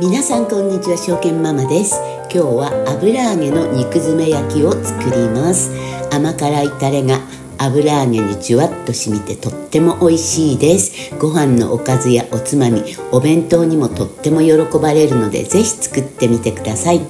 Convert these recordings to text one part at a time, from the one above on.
皆さんこんにちは証券ママです。今日は油揚げの肉詰め焼きを作ります。甘辛いタレが油揚げにじゅわっと染みてとっても美味しいです。ご飯のおかずやおつまみお弁当にもとっても喜ばれるのでぜひ作ってみてください。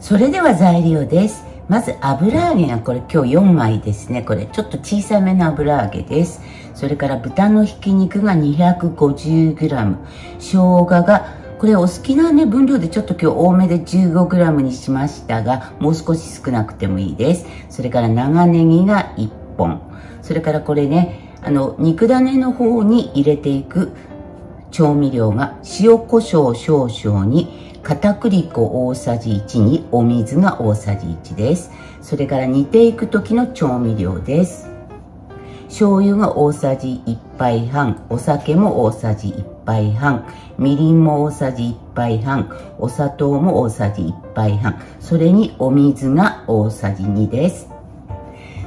それでは材料です。まず油揚げがこれ今日4枚ですね。これちょっと小さめの油揚げです。それから豚のひき肉が 250g 生姜がこれお好きなね分量でちょっと今日多めで 15g にしましたがもう少し少なくてもいいです。それから長ネギが1本。それからこれねあの肉種の方に入れていく調味料が塩コショウ少々に片栗粉大さじ1にお水が大さじ1です。それから煮ていく時の調味料です。醤油が大さじ1杯半お酒も大さじ1杯半みりんも大さじ1杯半お砂糖も大さじ1杯半それにお水が大さじ2です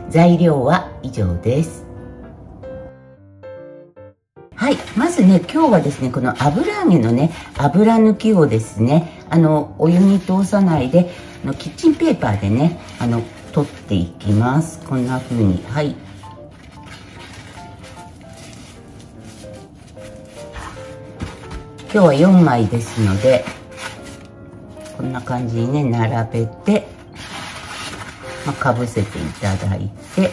材料は以上ですはい。まずね、今日はですね、この油揚げのね、油抜きをですね、あの、お湯に通さないで、あのキッチンペーパーでね、あの、取っていきます。こんな風に。はい。今日は4枚ですので、こんな感じにね、並べて、まあ、かぶせていただいて、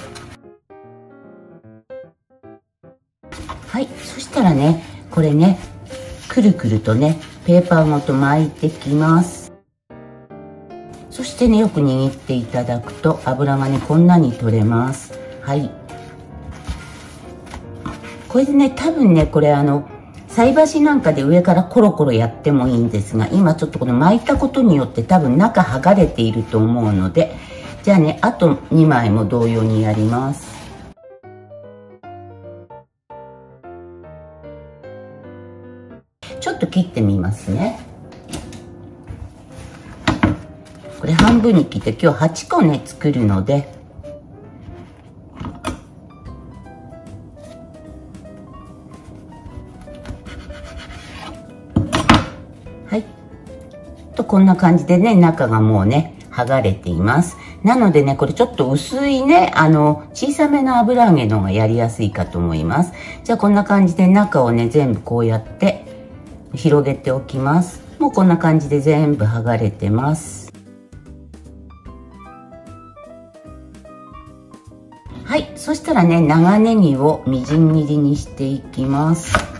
はいそしたらねこれねくるくるとねペーパーごと巻いてきます。そしてねよく握っていただくと油がねこんなに取れます。はい。これでね多分ねこれあの菜箸なんかで上からコロコロやってもいいんですが今ちょっとこの巻いたことによって多分中剥がれていると思うのでじゃあねあと2枚も同様にやります。ちょっと切ってみますね。これ半分に切って今日8個ね作るのでとこんな感じでね中がもうね剥がれています。なのでね、これちょっと薄いね、あの、小さめの油揚げの方がやりやすいかと思います。じゃあこんな感じで中をね、全部こうやって広げておきます。もうこんな感じで全部剥がれてます。はいそしたらね長ネギをみじん切りにしていきます。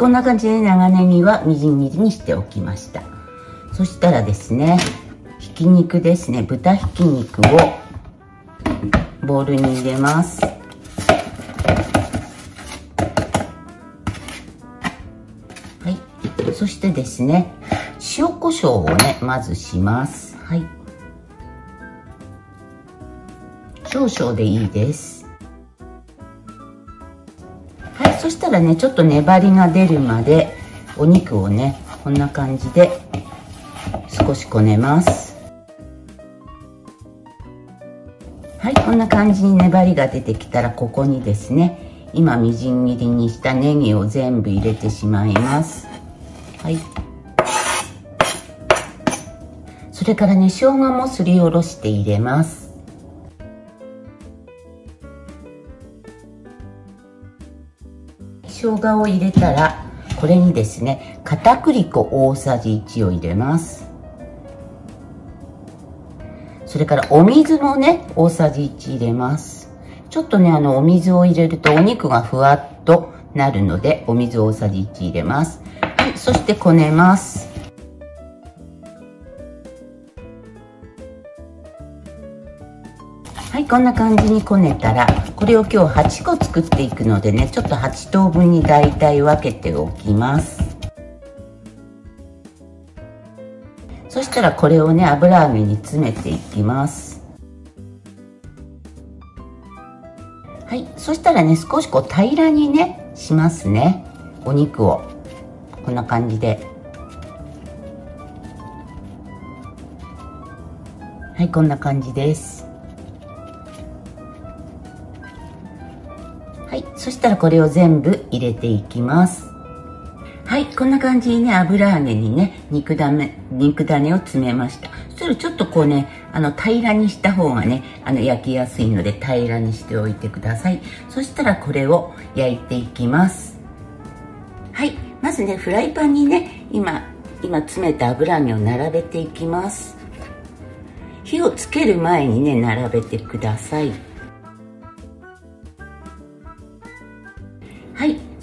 こんな感じで長ネギはみじん切りにしておきました。そしたらですねひき肉ですね。豚ひき肉をボウルに入れます。はい。そしてですね塩コショウをねまずします。はい。少々でいいです。そしたらねちょっと粘りが出るまでお肉をねこんな感じで少しこねます。はいこんな感じに粘りが出てきたらここにですね今みじん切りにしたネギを全部入れてしまいます。はい。それからね生姜もすりおろして入れます。生姜を入れたらこれにですね片栗粉大さじ1を入れますそれからお水もね、大さじ1入れます。ちょっとね、あの、お水を入れるとお肉がふわっとなるので、お水大さじ1入れます。はい、そしてこねます。はい、こんな感じにこねたら、これを今日8個作っていくのでね、ちょっと8等分に大体分けておきます。そしたらこれをね油揚げに詰めていきます。はいそしたらね少しこう平らにねしますね。お肉を。こんな感じで。はいこんな感じです。したらこれを全部入れていきます。はいこんな感じにね油揚げにね肉だめ肉種を詰めました。そしたらちょっとこうねあの平らにした方がねあの焼きやすいので平らにしておいてください。そしたらこれを焼いていきます。はいまずねフライパンにね今今詰めた油揚げを並べていきます。火をつける前にね並べてください。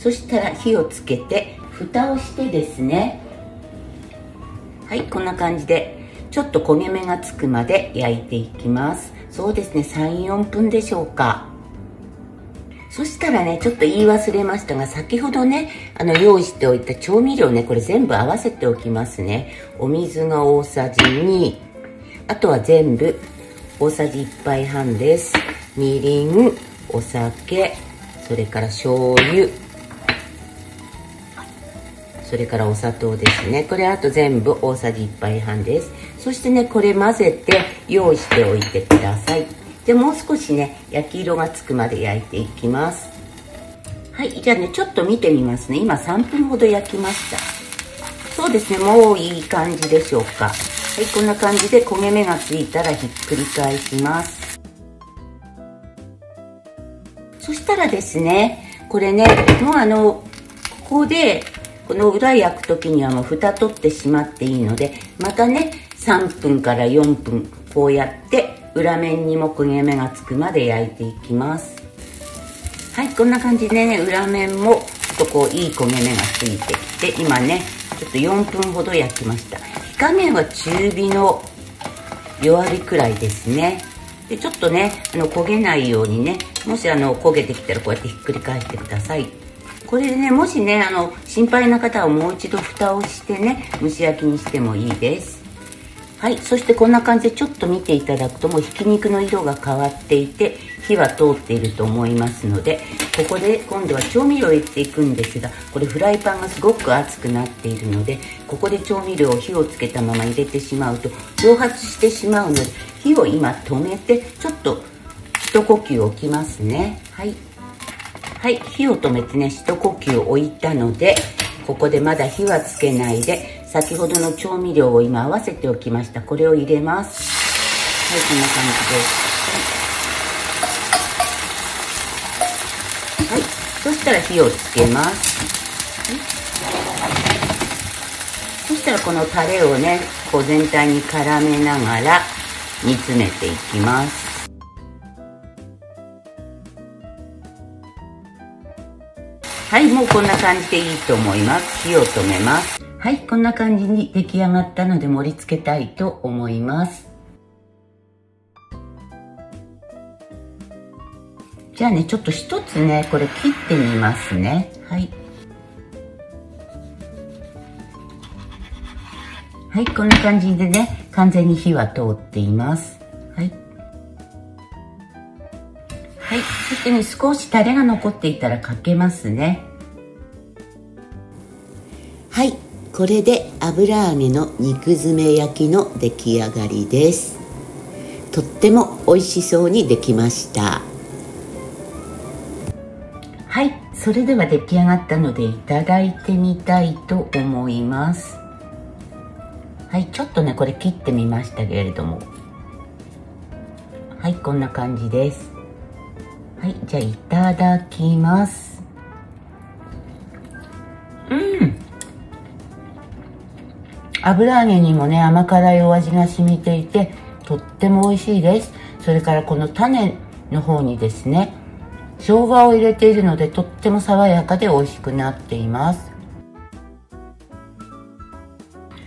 そしたら火をつけて蓋をしてですねはいこんな感じでちょっと焦げ目がつくまで焼いていきますそうですね34分でしょうかそしたらね、ちょっと言い忘れましたが、先ほどね、あの、用意しておいた調味料ね、これ全部合わせておきますね。お水が大さじ2、あとは全部大さじ1杯半です。みりん、お酒、それから醤油、それからお砂糖ですね。これあと全部大さじ1杯半です。そしてね、これ混ぜて用意しておいてください。でもう少しね焼き色がつくまで焼いていきますはいじゃあねちょっと見てみますね今3分ほど焼きましたそうですねもういい感じでしょうかはいこんな感じで焦げ目がついたらひっくり返しますそしたらですねこれねもうあのここでこの裏焼く時にはもう蓋取ってしまっていいのでまたね3分から4分こうやって裏面にも焦げ目がつくまで焼いていきます。はいこんな感じでね裏面もちょっとこういい焦げ目がついてきて今ねちょっと4分ほど焼きました。火加減は中火の弱火くらいですね。でちょっとねあの焦げないようにねもしあの焦げてきたらこうやってひっくり返してください。これでねもしねあの心配な方はもう一度蓋をしてね蒸し焼きにしてもいいです。はいそしてこんな感じでちょっと見ていただくともうひき肉の色が変わっていて火は通っていると思いますのでここで今度は調味料を入れていくんですがこれフライパンがすごく熱くなっているのでここで調味料を火をつけたまま入れてしまうと蒸発してしまうので火を今止めてちょっと一呼吸置きますね。はい。はい。火を止めてね一呼吸置いたのでここでまだ火はつけないで先ほどの調味料を今合わせておきました。これを入れます。はいこんな感じです。はい。そしたら火をつけます、そしたらこのタレをねこう全体に絡めながら煮詰めていきます。はい、もうこんな感じでいいと思います。火を止めます。はい、こんな感じに出来上がったので盛り付けたいと思います。じゃあね、ちょっと一つね、これ切ってみますね。はい。はい、こんな感じでね、完全に火は通っています。はい。はい、そしてね、少しタレが残っていたらかけますね。はい、これで油揚げの肉詰め焼きの出来上がりです。とっても美味しそうにできました。はい。それでは出来上がったのでいただいてみたいと思います。はい。ちょっとねこれ切ってみましたけれども。はい。こんな感じですはいじゃあいただきます。うん。油揚げにもね甘辛いお味が染みていてとっても美味しいです。それからこの種の方にですね生姜を入れているのでとっても爽やかで美味しくなっています。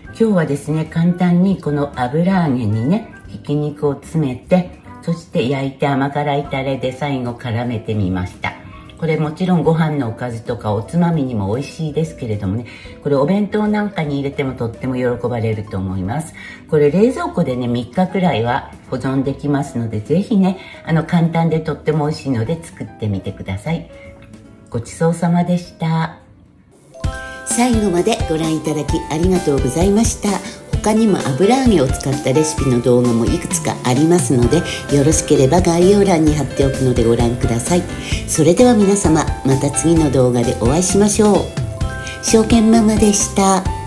今日はですね簡単にこの油揚げにねひき肉を詰めてそして焼いて甘辛いタレで最後絡めてみました。これもちろんご飯のおかずとかおつまみにも美味しいですけれどもね。これお弁当なんかに入れてもとっても喜ばれると思います。これ冷蔵庫でね3日くらいは保存できますのでぜひねあの簡単でとっても美味しいので作ってみてください。ごちそうさまでした。最後までご覧いただきありがとうございました。他にも油揚げを使ったレシピの動画もいくつかありますのでよろしければ概要欄に貼っておくのでご覧くださいそれでは皆様また次の動画でお会いしましょう証券ママでした。